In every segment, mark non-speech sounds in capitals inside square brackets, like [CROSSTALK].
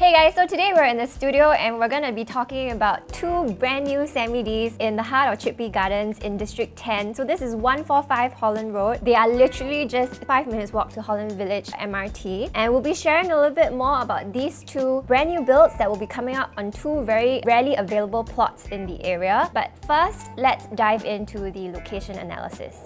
Hey guys, so today we're in the studio and we're going to be talking about two brand new semi-D's in the heart of Chip Bee Gardens in District 10. So this is 145 Holland Road. They are literally just 5 minutes walk to Holland Village MRT. And we'll be sharing a little bit more about these two brand new builds that will be coming up on two very rarely available plots in the area. But first, let's dive into the location analysis.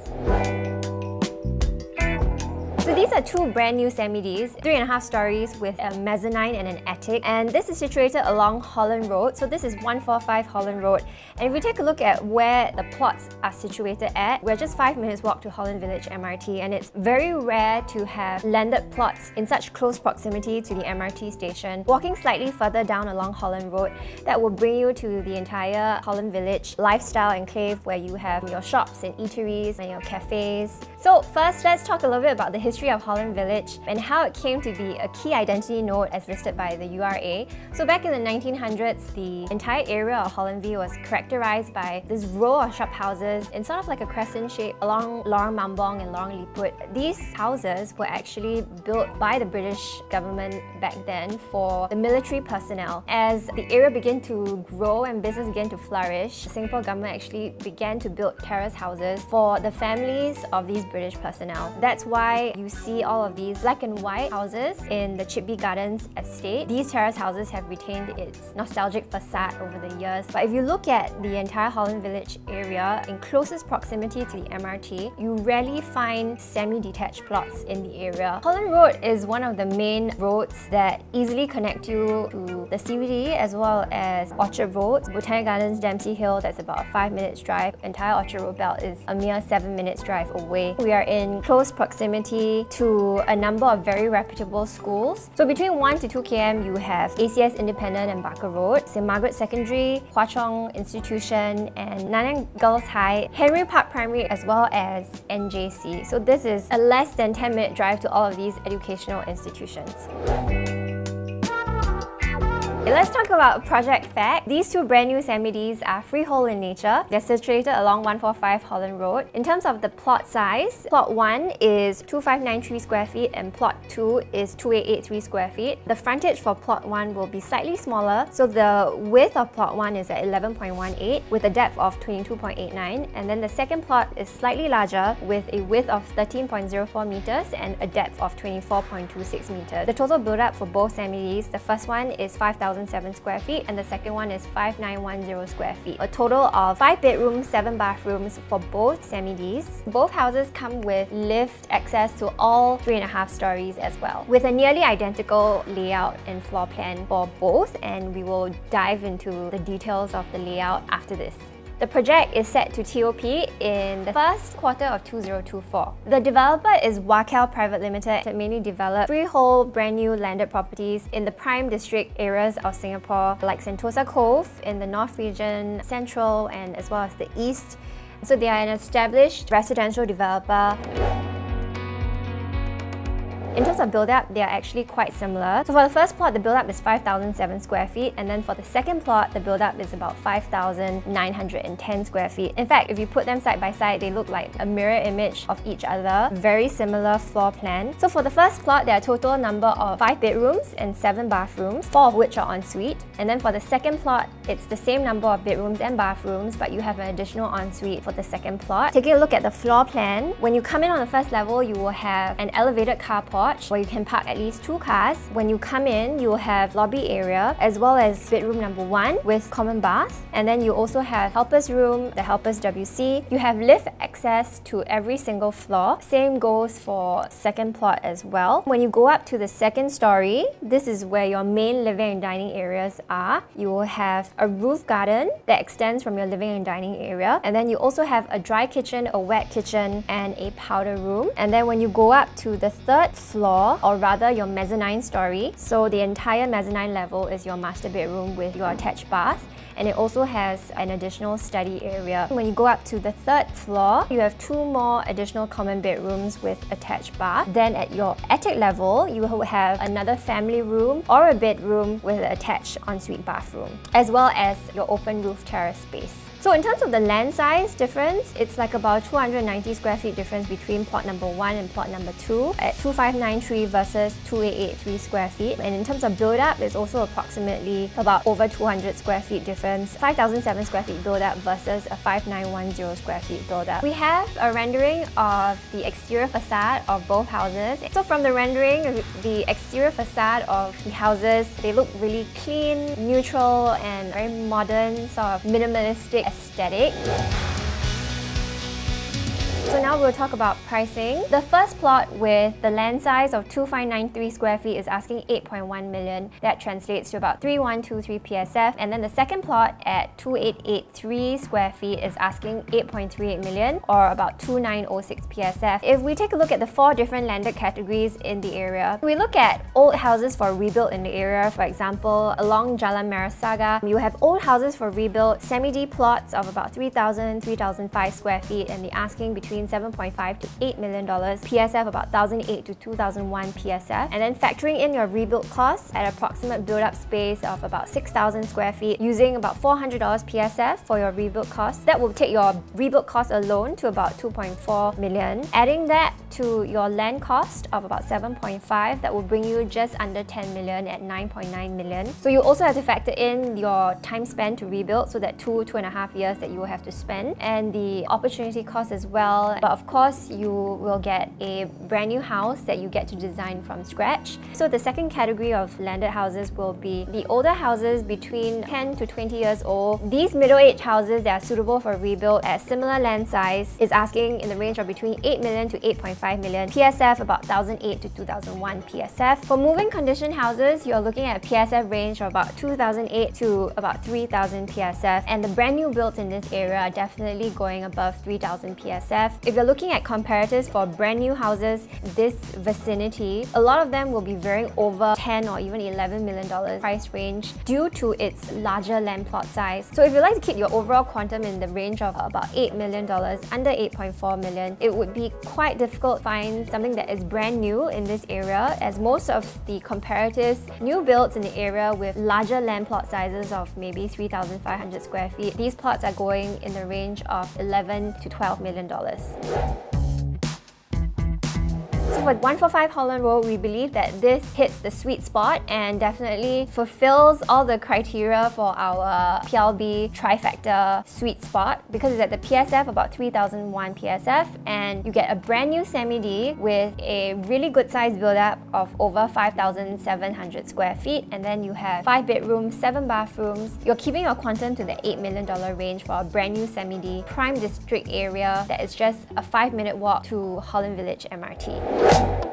So these are two brand new D's, three and a half stories with a mezzanine and an attic. And this is situated along Holland Road. So this is 145 Holland Road. And if we take a look at where the plots are situated at, we're just five minutes walk to Holland Village MRT. And it's very rare to have landed plots in such close proximity to the MRT station. Walking slightly further down along Holland Road, that will bring you to the entire Holland Village lifestyle enclave where you have your shops and eateries and your cafes. So first, let's talk a little bit about the history history of Holland Village and how it came to be a key identity node as listed by the URA. So back in the 1900s, the entire area of Hollandville was characterized by this row of shop houses in sort of like a crescent shape along Lorong Mambong and Lorong Liput. These houses were actually built by the British government back then for the military personnel. As the area began to grow and business began to flourish, the Singapore government actually began to build terrace houses for the families of these British personnel. That's why you see all of these black and white houses in the Chip Bee Gardens estate. These terrace houses have retained its nostalgic facade over the years. But if you look at the entire Holland Village area, in closest proximity to the MRT, you rarely find semi-detached plots in the area. Holland Road is one of the main roads that easily connect you to the CBD as well as Orchard Road. Botanic Gardens, Dempsey Hill, that's about a 5 minutes drive. Entire Orchard Road belt is a mere 7 minutes drive away. We are in close proximity to a number of very reputable schools. So between 1 to 2 km, you have ACS Independent and Barker Road, St. Margaret Secondary, Hwa Chong Institution, and Nanyang Girls High, Henry Park Primary, as well as NJC. So this is a less than 10 minute drive to all of these educational institutions. Let's talk about Project Fact. These two brand new Sammy are freehold in nature. They're situated along 145 Holland Road. In terms of the plot size, plot 1 is 2593 square feet and plot 2 is 2883 square feet. The frontage for plot 1 will be slightly smaller, so the width of plot 1 is at 11.18 with a depth of 22.89 and then the second plot is slightly larger with a width of 13.04 meters and a depth of 24.26 meters. The total build-up for both Sammy the first one is 5,000 1,007 square feet and the second one is 5,910 square feet. A total of 5 bedrooms, 7 bathrooms for both semi-D's. Both houses come with lift access to all 3.5 stories as well, with a nearly identical layout and floor plan for both and we will dive into the details of the layout after this. The project is set to TOP in the first quarter of 2024. The developer is Wakel Private Limited that mainly develop freehold brand new landed properties in the prime district areas of Singapore like Sentosa Cove in the North region, Central and as well as the East. So they are an established residential developer in terms of build-up, they are actually quite similar. So for the first plot, the build-up is 5,007 square feet, and then for the second plot, the build-up is about 5,910 square feet. In fact, if you put them side by side, they look like a mirror image of each other. Very similar floor plan. So for the first plot, there are a total number of 5 bedrooms and 7 bathrooms, 4 of which are ensuite. And then for the second plot, it's the same number of bedrooms and bathrooms, but you have an additional ensuite for the second plot. Taking a look at the floor plan, when you come in on the first level, you will have an elevated car porch where you can park at least two cars. When you come in, you'll have lobby area as well as bedroom number one with common bath. And then you also have helper's room, the helper's WC. You have lift access to every single floor. Same goes for second plot as well. When you go up to the second story, this is where your main living and dining areas are. You will have a roof garden that extends from your living and dining area. And then you also have a dry kitchen, a wet kitchen, and a powder room. And then when you go up to the third floor, or rather your mezzanine story. So the entire mezzanine level is your master bedroom with your attached bath and it also has an additional study area. When you go up to the third floor, you have two more additional common bedrooms with attached bath. Then at your attic level, you will have another family room or a bedroom with an attached ensuite bathroom, as well as your open roof terrace space. So in terms of the land size difference, it's like about 290 square feet difference between plot number 1 and plot number 2 at 2593 versus 2883 square feet. And in terms of build up, it's also approximately about over 200 square feet difference. 5007 square feet build up versus a 5910 square feet build up. We have a rendering of the exterior facade of both houses. So from the rendering, the exterior facade of the houses, they look really clean, neutral, and very modern, sort of minimalistic aesthetic. Now we'll talk about pricing. The first plot with the land size of 2593 square feet is asking 8.1 million. That translates to about 3123 PSF. And then the second plot at 2883 square feet is asking 8.38 million or about 2906 PSF. If we take a look at the four different landed categories in the area, we look at old houses for rebuild in the area. For example, along Jalan Merah Saga, you have old houses for rebuild, semi-D plots of about 3,000, 3,005 square feet and the asking between between 7.5 to 8 million dollars, PSF about 1008 to 2001 PSF, and then factoring in your rebuild costs at approximate build-up space of about 6,000 square feet, using about 400 dollars PSF for your rebuild costs, that will take your rebuild cost alone to about 2.4 million. Adding that to your land cost of about 7.5, that will bring you just under 10 million at 9.9 million. So you also have to factor in your time spent to rebuild, so that two, two and a half years that you will have to spend, and the opportunity cost as well but of course, you will get a brand new house that you get to design from scratch. So the second category of landed houses will be the older houses between 10 to 20 years old. These middle-aged houses that are suitable for rebuild at similar land size is asking in the range of between 8 million to 8.5 million. PSF about 1008 to 2001 PSF. For moving condition houses, you're looking at a PSF range of about 2008 to about 3000 PSF. And the brand new builds in this area are definitely going above 3000 PSF. If you're looking at comparatives for brand new houses this vicinity, a lot of them will be varying over 10 or even 11 million dollars price range due to its larger land plot size. So if you like to keep your overall quantum in the range of about 8 million dollars, under 8.4 million, it would be quite difficult to find something that is brand new in this area as most of the comparatives, new builds in the area with larger land plot sizes of maybe 3,500 square feet, these plots are going in the range of 11 to 12 million dollars. Thank you. So for 145 Holland Road, we believe that this hits the sweet spot and definitely fulfills all the criteria for our PLB trifecta sweet spot because it's at the PSF about 3001 PSF and you get a brand new semi-D with a really good size build-up of over 5,700 square feet and then you have 5 bedrooms, 7 bathrooms. You're keeping your quantum to the $8 million range for a brand new semi-D prime district area that is just a 5 minute walk to Holland Village MRT. This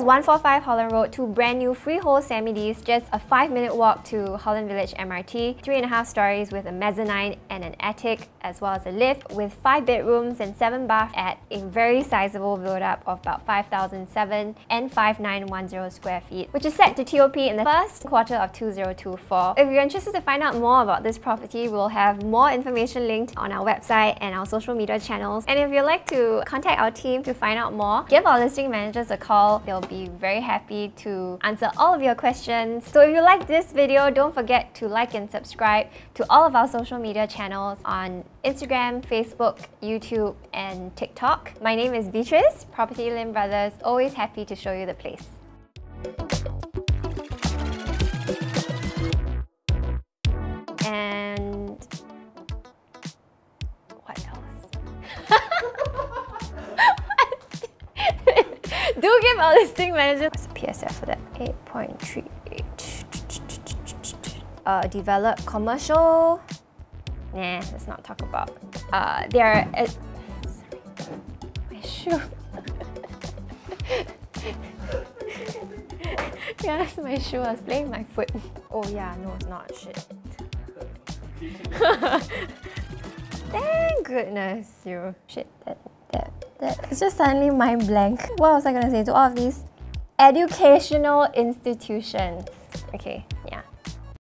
is 145 Holland Road, two brand new freehold semi-Ds, just a 5 minute walk to Holland Village MRT, 3.5 stories with a mezzanine and an attic, as well as a lift with 5 bedrooms and 7 baths at a very sizable build-up of about 5,007 and 5,910 square feet, which is set to TOP in the first quarter of 2024. If you're interested to find out more about this property, we'll have more information linked on our website and our social media channels. And if you'd like to contact our team to find out more, give our listing managers a call They'll be very happy to answer all of your questions. So if you like this video, don't forget to like and subscribe to all of our social media channels on Instagram, Facebook, YouTube, and TikTok. My name is Beatrice, Property Lim Brothers, always happy to show you the place. Do give our listing manager What's the PSF for that? 8.38. Uh, develop commercial. Nah, let's not talk about. Uh, there are. Uh, my shoe. [LAUGHS] that's my shoe. I was playing my foot. Oh yeah, no, it's not. Shit. [LAUGHS] Thank goodness you. Shit, that it's just suddenly mind blank. What was I gonna say to all of these educational institutions? Okay, yeah.